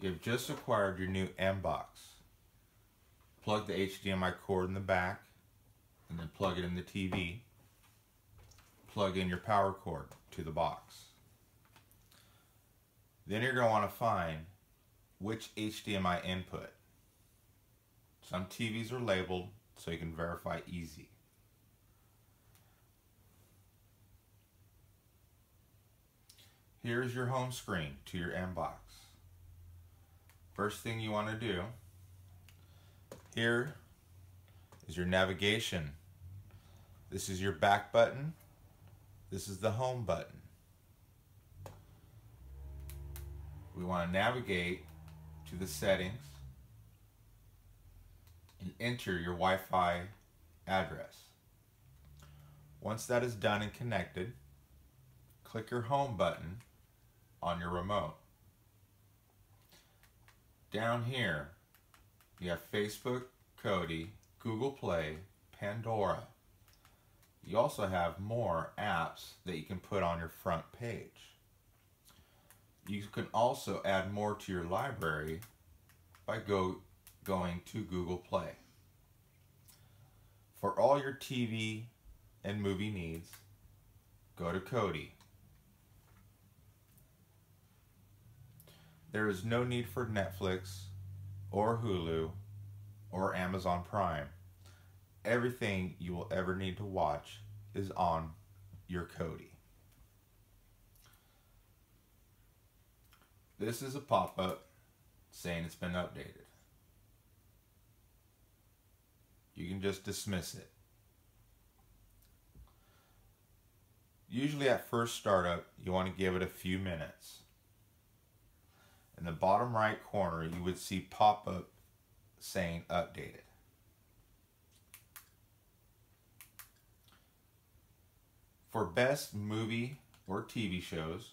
You've just acquired your new M box. Plug the HDMI cord in the back and then plug it in the TV. Plug in your power cord to the box. Then you're going to want to find which HDMI input. Some TVs are labeled so you can verify easy. Here's your home screen to your M box. First thing you want to do, here is your navigation. This is your back button. This is the home button. We want to navigate to the settings and enter your Wi-Fi address. Once that is done and connected, click your home button on your remote. Down here, you have Facebook, Kodi, Google Play, Pandora. You also have more apps that you can put on your front page. You can also add more to your library by go, going to Google Play. For all your TV and movie needs, go to Kodi. There is no need for Netflix or Hulu or Amazon Prime. Everything you will ever need to watch is on your Kodi. This is a pop-up saying it's been updated. You can just dismiss it. Usually at first startup, you want to give it a few minutes. In the bottom right corner, you would see pop-up saying updated. For best movie or TV shows,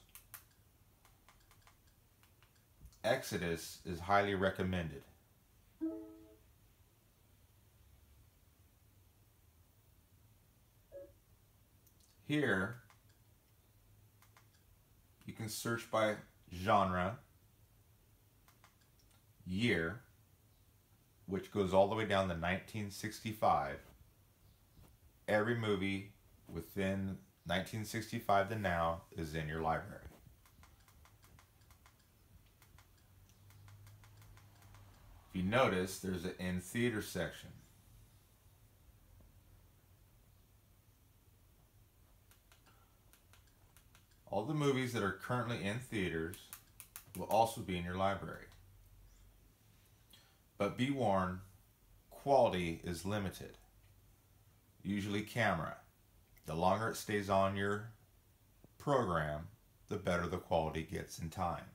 Exodus is highly recommended. Here, you can search by genre, year, which goes all the way down to 1965. Every movie within 1965 to now is in your library. If you notice, there's an in theater section. All the movies that are currently in theaters will also be in your library. But be warned, quality is limited. Usually camera. The longer it stays on your program, the better the quality gets in time.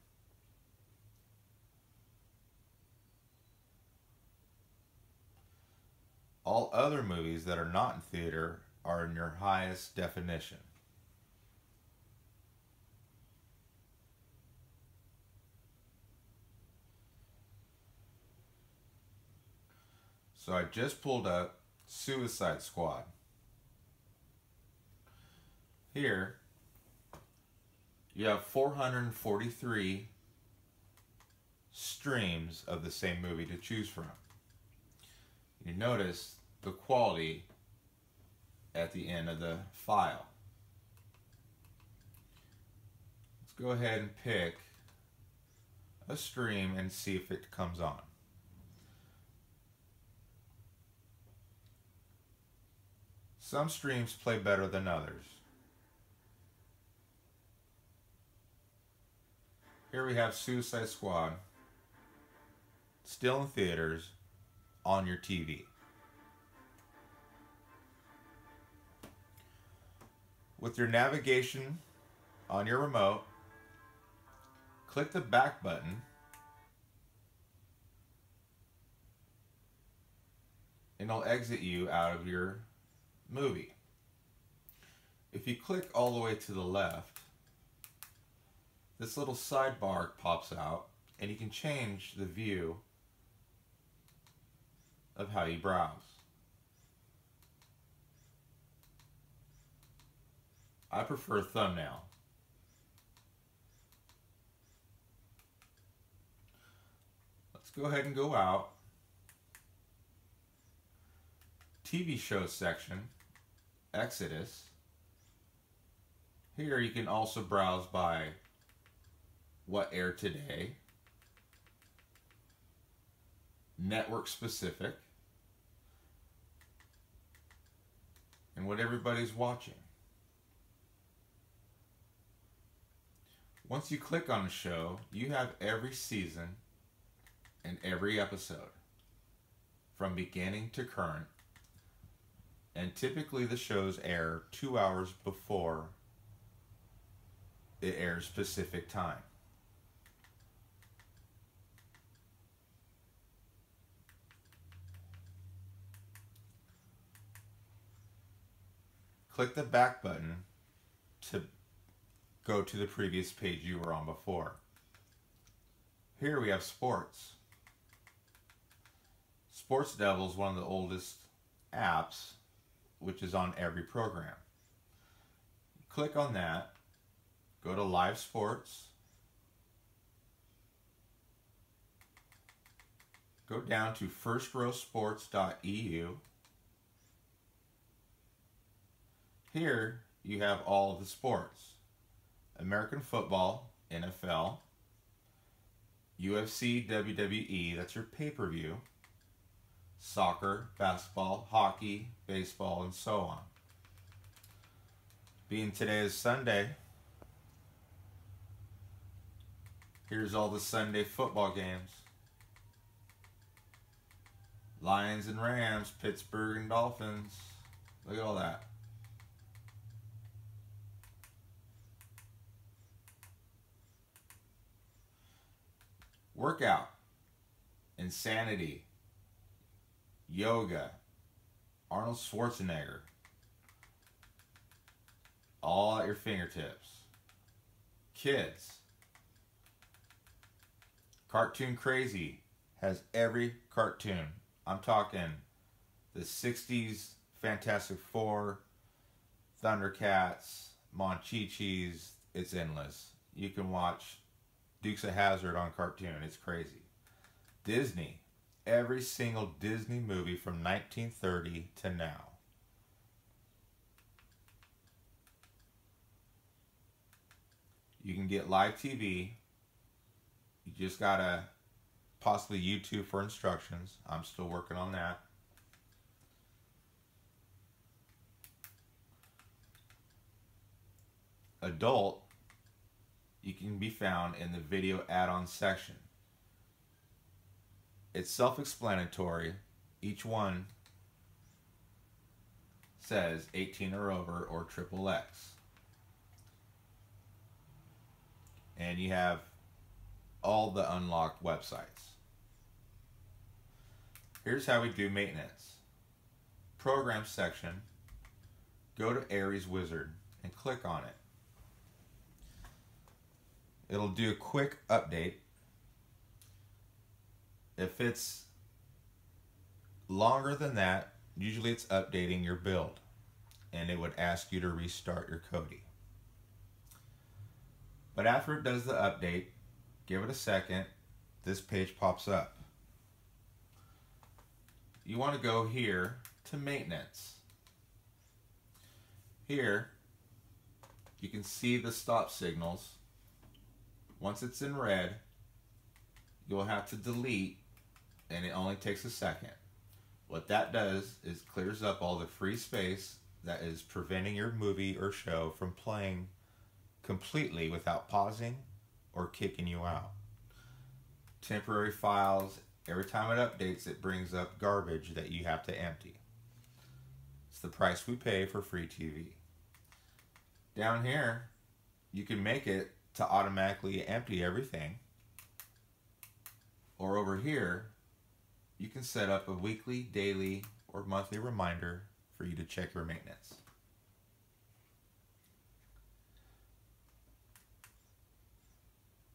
All other movies that are not in theater are in your highest definition. So I just pulled up Suicide Squad. Here, you have 443 streams of the same movie to choose from. You notice the quality at the end of the file. Let's go ahead and pick a stream and see if it comes on. Some streams play better than others. Here we have Suicide Squad, still in theaters, on your TV. With your navigation on your remote, click the back button and it'll exit you out of your movie. If you click all the way to the left, this little sidebar pops out and you can change the view of how you browse. I prefer thumbnail. Let's go ahead and go out. TV show section, Exodus. Here you can also browse by what aired today, network specific, and what everybody's watching. Once you click on a show, you have every season and every episode from beginning to current. And typically the shows air two hours before it airs Pacific time. Click the back button to go to the previous page you were on before. Here we have sports. Sports Devil is one of the oldest apps, which is on every program. Click on that, go to Live Sports, go down to firstrowsports.eu. Here you have all of the sports. American football, NFL, UFC, WWE, that's your pay-per-view, soccer, basketball, hockey, baseball, and so on. Being today is Sunday, here's all the Sunday football games. Lions and Rams, Pittsburgh and Dolphins. Look at all that. Workout, insanity, yoga, Arnold Schwarzenegger, all at your fingertips. Kids, Cartoon Crazy has every cartoon. I'm talking the 60s Fantastic Four, Thundercats, Monchichis. It's endless. You can watch Dukes of Hazzard on cartoon. It's crazy. Disney. Every single Disney movie from 1930 to now. You can get live TV. You just gotta possibly YouTube for instructions. I'm still working on that. Adult you can be found in the video add-on section. It's self-explanatory. Each one says 18 or over or triple X. And you have all the unlocked websites. Here's how we do maintenance. Program section, go to Ares Wizard and click on it. It'll do a quick update. If it's longer than that, usually it's updating your build and it would ask you to restart your Kodi. But after it does the update, give it a second, this page pops up. You want to go here to maintenance. Here, you can see the stop signals once it's in red, you'll have to delete and it only takes a second. What that does is clears up all the free space that is preventing your movie or show from playing completely without pausing or kicking you out. Temporary files, every time it updates, it brings up garbage that you have to empty. It's the price we pay for free TV. Down here, you can make it to automatically empty everything. Or over here, you can set up a weekly, daily, or monthly reminder for you to check your maintenance.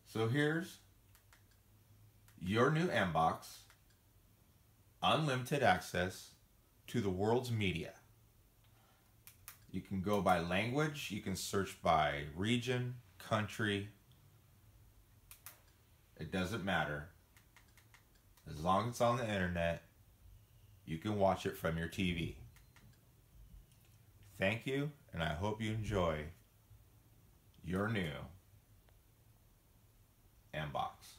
So here's your new Mbox, unlimited access to the world's media. You can go by language, you can search by region, country, it doesn't matter. As long as it's on the internet, you can watch it from your TV. Thank you, and I hope you enjoy your new Mbox.